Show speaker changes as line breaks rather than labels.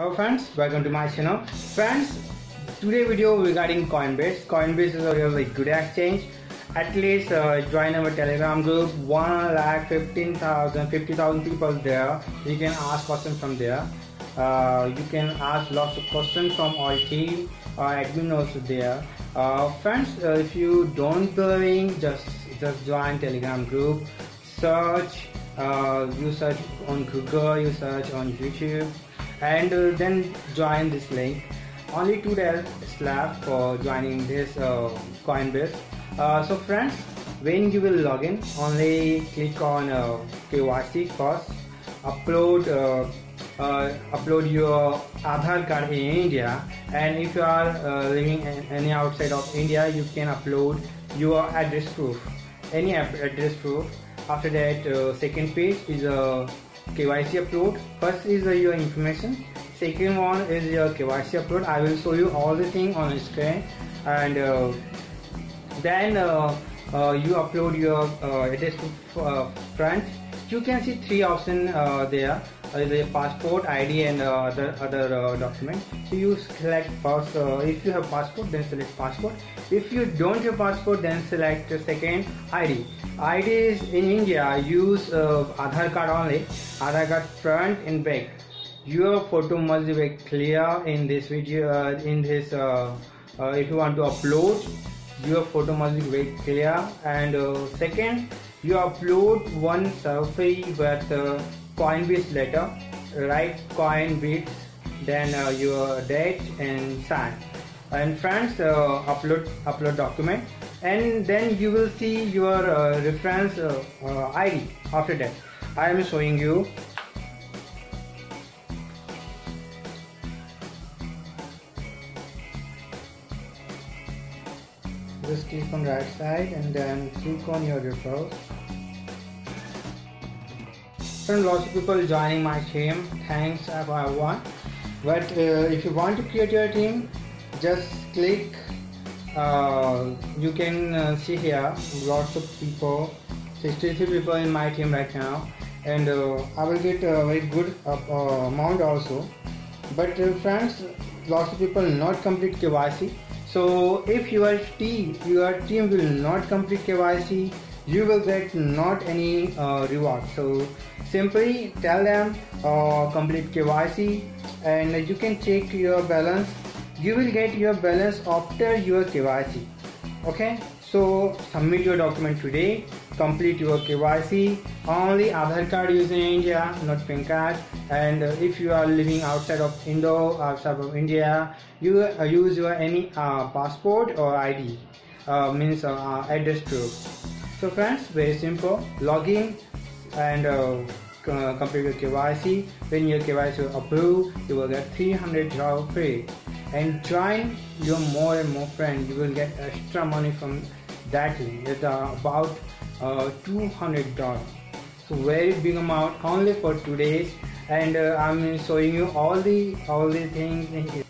Hello friends, welcome to my channel. Friends, today video regarding Coinsbit. Coinsbit is a really good exchange. At least uh, join our Telegram group. One lakh fifteen thousand, fifty thousand people there. You can ask questions from there. Uh, you can ask lots of questions from our team. Our admin also there. Uh, friends, uh, if you don't believe, just just join Telegram group. Search. Uh, you search on Google. You search on YouTube and uh, then join this link. Only two days left for joining this uh, coinsbit. Uh, so friends when you will login only click on uh, kyc first. Upload uh, uh, upload your Aadhaar card in India. And if you are living in any outside of India you can upload your address proof. Any address proof. After that second page is a KYC upload. First is uh, your information. Second one is your KYC upload. I will show you all the thing on the screen and uh, then uh, uh you upload your uh, address uh, front. You can see three options there. The passport, ID, and other other document. So you select first. if you have passport, then select passport. If you don't have passport, then select second ID. ID is in India use uh, Aadhaar card only. Aadhaar card front and back. Your photo must be clear in this video. Uh, in this, uh, uh if you want to upload, your photo must be very clear. And uh, second, you upload one selfie with uh, Coinsbit letter, write Coinsbit, then your date and sign. And friends uh, upload upload document. And then you will see your uh, reference uh, uh ID after that. I am showing you. Just click on right side and then click on your referrals and lots of people joining my team. Thanks everyone. But uh, if you want to create your team just click uh, you can uh, see here lots of people 63 people in my team right now. And uh, I will get a very good uh, uh, amount also. But friends lots of people not complete KYC so if your team your team will not complete KYC you will get not any reward. So simply tell them complete KYC and you can check your balance. You will get your balance after your KYC okay? So submit your document today. Complete your KYC only Aadhaar card used in India not PAN card. And uh, if you are living outside of Indo outside of India you uh, use your any uh, passport or ID uh, means uh, uh, address proof so friends very simple. Login and complete your KYC when your KYC approved you will get 300 dollar free. And join your more and more friends. You will get extra money from that link. It's uh, about uh, 200 dollars so very big amount only for two days. And uh, i'm showing you all the all the things